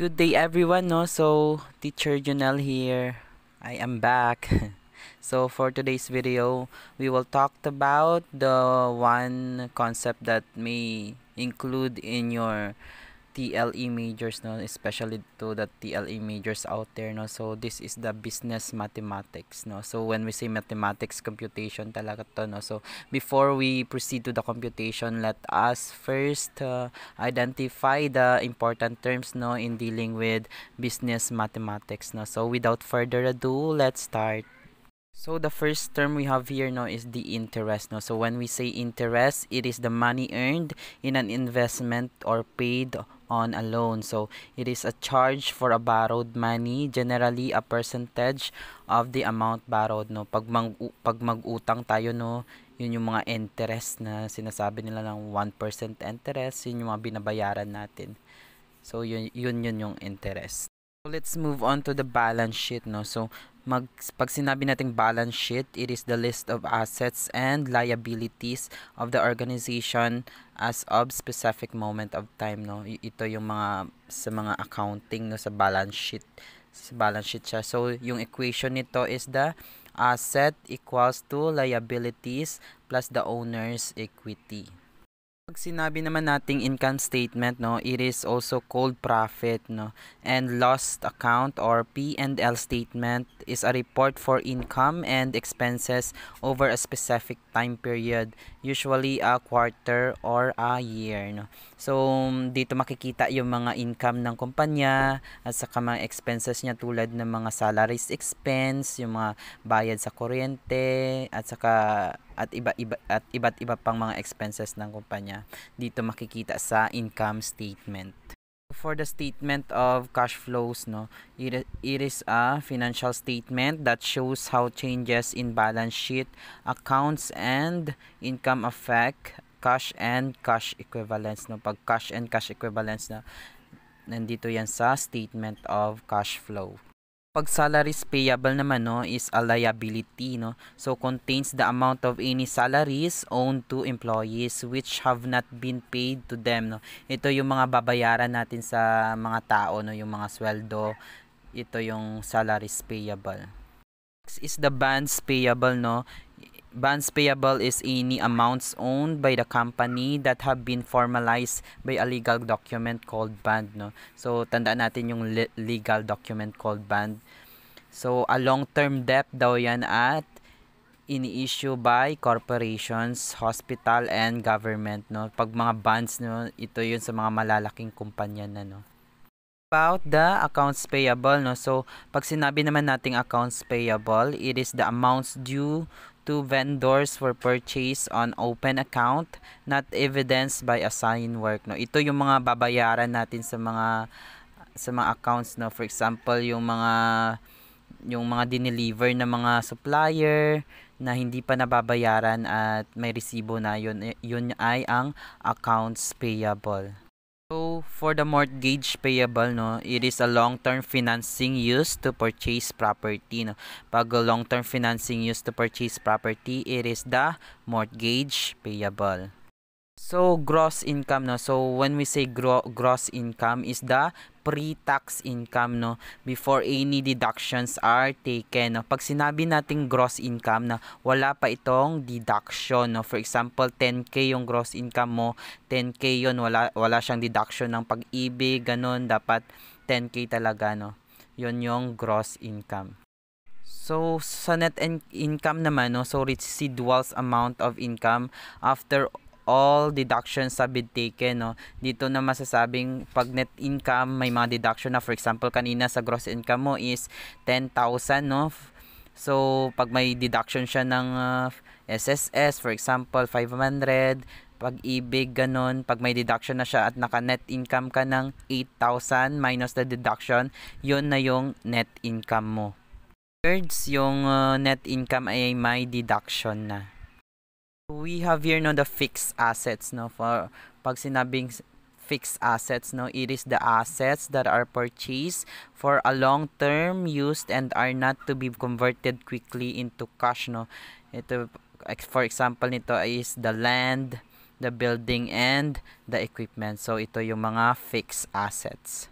Good day everyone, no? So, Teacher Junel here. I am back. so, for today's video, we will talk about the one concept that may include in your TLE majors no? Especially to the TLE majors out there no? So this is the business mathematics no? So when we say mathematics computation talaga to no? So before we proceed to the computation let us first uh, identify the important terms no? In dealing with business mathematics no? So without further ado let's start So the first term we have here no is the interest no. So when we say interest, it is the money earned in an investment or paid on a loan. So it is a charge for a borrowed money, generally a percentage of the amount borrowed no. Pag mag pag mag-utang tayo no, yun yung mga interest na sinasabi nila ng 1% interest, yun yung mga binabayaran natin. So yun yun yun yung interest. So let's move on to the balance sheet no. So mag, pag sinabi nating balance sheet, it is the list of assets and liabilities of the organization as of specific moment of time no? Ito yung mga sa mga accounting no? Sa balance sheet sa balance sheet siya. So yung equation nito is the asset equals to liabilities plus the owner's equity pag sinabi naman nating income statement, no, it is also called profit, no. And loss account or P&L statement is a report for income and expenses over a specific time period, usually a quarter or a year, no. So, dito makikita yung mga income ng kumpanya at saka mga expenses niya tulad ng mga salaries expense, yung mga bayad sa kuryente at saka at iba iba at iba't iba pang mga expenses ng kumpanya dito makikita sa income statement. For the statement of cash flows no it, it is a financial statement that shows how changes in balance sheet accounts and income affect cash and cash equivalents no. Pag cash and cash equivalents na nandito yan sa statement of cash flow pag salaries payable naman no is a liability no. So contains the amount of any salaries owned to employees which have not been paid to them no. Ito yung mga babayaran natin sa mga tao no, yung mga sweldo. Ito yung salaries payable. Is the bonds payable no. Bonds payable is any amounts owned by the company that have been formalized by a legal document called bond. No? So, tandaan natin yung le legal document called bond. So, a long-term debt daw yan at ini-issue by corporations, hospital, and government. No? Pag mga bonds, no, ito yun sa mga malalaking kumpanya na. No? About the accounts payable no? So pag sinabi naman nating accounts payable it is the amounts due to vendors for purchase on open account not evidenced by assigned work no? Ito yung mga babayaran natin sa mga sa mga accounts no? For example yung mga yung mga dineliver na mga supplier na hindi pa nababayaran at may resibo na yun yun ay ang accounts payable So, for the mortgage payable, no, it is a long-term financing used to purchase property. No? Pag long-term financing used to purchase property, it is the mortgage payable. So, gross income, no? So, when we say gro gross income is the pre-tax income, no? Before any deductions are taken, no? Pag sinabi nating gross income na wala pa itong deduction, no? For example, 10K yung gross income mo, 10K yun, wala, wala siyang deduction ng pag-ibig, ganun, dapat 10K talaga, no? Yun yung gross income. So, sa net income naman, no? So, residuals amount of income after all deductions have been taken no? Dito na masasabing pag net income may mga deduction na. For example kanina sa gross income mo is 10,000 no? So pag may deduction siya ng uh, SSS for example 500 pag-ibig ganun. Pag may deduction na siya at naka net income ka ng 8,000 minus the deduction yun na yung net income mo. Thirds yung uh, net income ay may deduction na We have here no the fixed assets no for pag sinabing fixed assets no it is the assets that are purchased for a long term used and are not to be converted quickly into cash no. Ito for example nito is the land the building and the equipment. So ito yung mga fixed assets.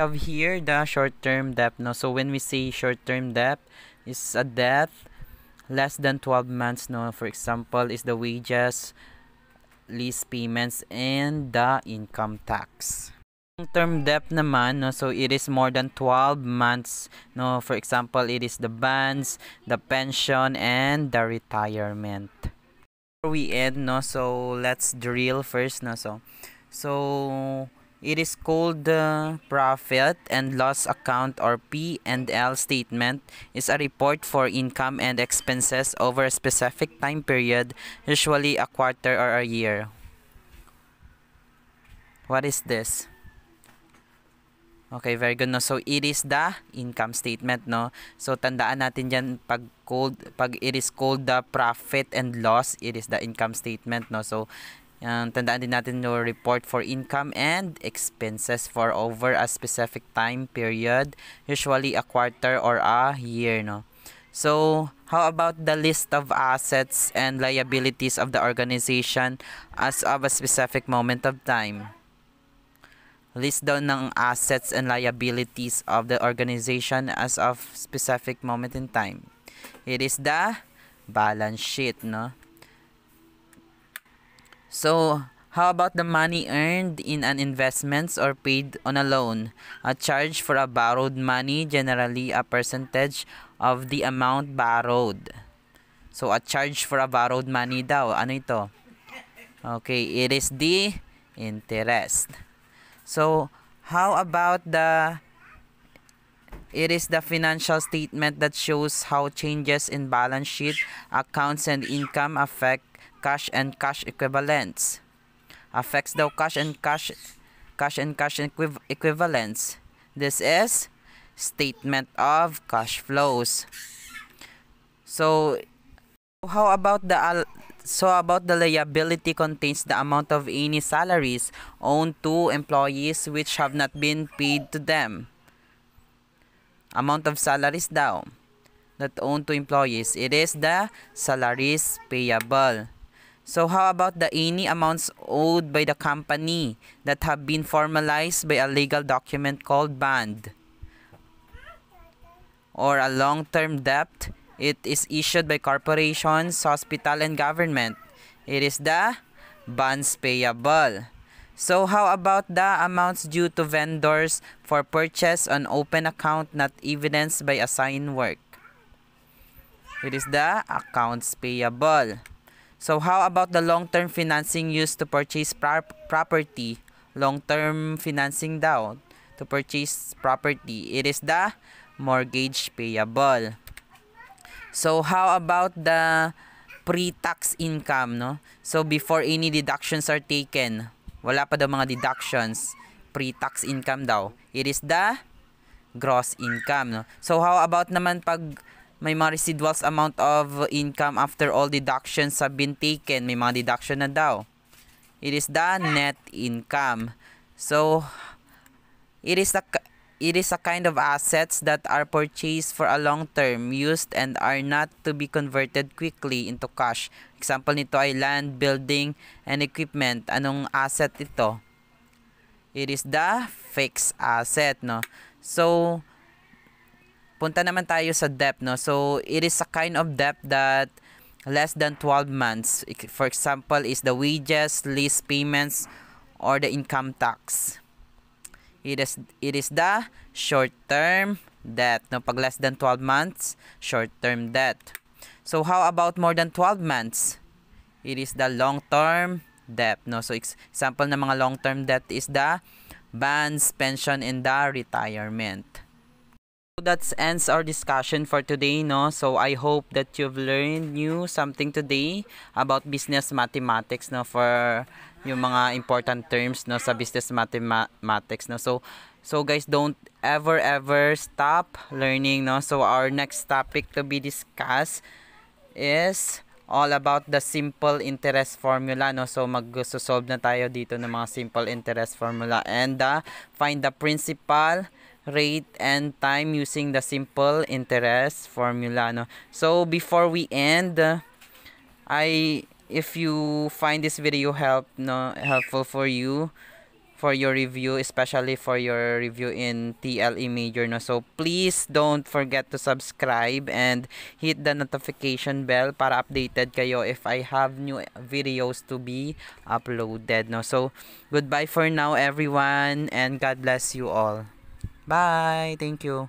Have here the short-term debt no. So when we say short-term debt is a debt less than 12 months no? For example is the wages lease payments and the income tax. Long-term debt naman no? So it is more than 12 months no? For example it is the bonds the pension and the retirement. We end no? So let's drill first no? So so it is called the profit and loss account or P&L statement is a report for income and expenses over a specific time period, usually a quarter or a year. What is this? Okay, very good no. So it is the income statement no. So tandaan natin diyan pag called pag it is called the profit and loss, it is the income statement no. So yan, tandaan din natin no report for income and expenses for over a specific time period, usually a quarter or a year, no. So, how about the list of assets and liabilities of the organization as of a specific moment of time? List down ng assets and liabilities of the organization as of specific moment in time. It is the balance sheet, no? So, how about the money earned in an investments or paid on a loan? A charge for a borrowed money, generally a percentage of the amount borrowed. So, a charge for a borrowed money daw. Ano ito? Okay, it is the interest. So, how about the It is the financial statement that shows how changes in balance sheet, accounts, and income affect cash and cash equivalents. Affects the cash and cash cash and cash equiv equivalents. This is statement of cash flows. So how about the so about the liability contains the amount of any salaries owed to employees which have not been paid to them. Amount of salaries daw that owed to employees. It is the salaries payable. So how about the any amounts owed by the company that have been formalized by a legal document called bond or a long-term debt? It is issued by corporations, hospital, and government. It is the bonds payable. So how about the amounts due to vendors for purchase on open account not evidenced by assigned work? It is the accounts payable. So how about the long-term financing used to purchase property? Long-term financing daw to purchase property. It is the mortgage payable. So how about the pre-tax income, no? So before any deductions are taken, wala pa daw mga deductions, pre-tax income daw. It is the gross income, no? So how about naman pag may mga residuals amount of income after all deductions have been taken. May mga deduction na daw. It is the net income. So, it is a it is a kind of assets that are purchased for a long term, used and are not to be converted quickly into cash. Example nito ay land, building, and equipment. Anong asset ito? It is the fixed asset, no? So, punta naman tayo sa debt, no? So, it is a kind of debt that less than 12 months. For example, is the wages, lease payments, or the income tax. It is, it is the short-term debt. No? Pag less than 12 months, short-term debt. So, how about more than 12 months? It is the long-term debt. No? So, example ng mga long-term debt is the bonds, pension, and the retirement that ends our discussion for today no? So i hope that you've learned new something today about business mathematics no? For yung mga important terms no? Sa business mathematics no? So so guys don't ever ever stop learning no? So our next topic to be discussed is all about the simple interest formula no? So mag-solve na tayo dito ng mga simple interest formula and uh, find the principal rate and time using the simple interest formula no so before we end i if you find this video help no helpful for you for your review, especially for your review in TLE major. No? So please don't forget to subscribe and hit the notification bell para updated kayo if I have new videos to be uploaded. No? So goodbye for now everyone and God bless you all. Bye. Thank you.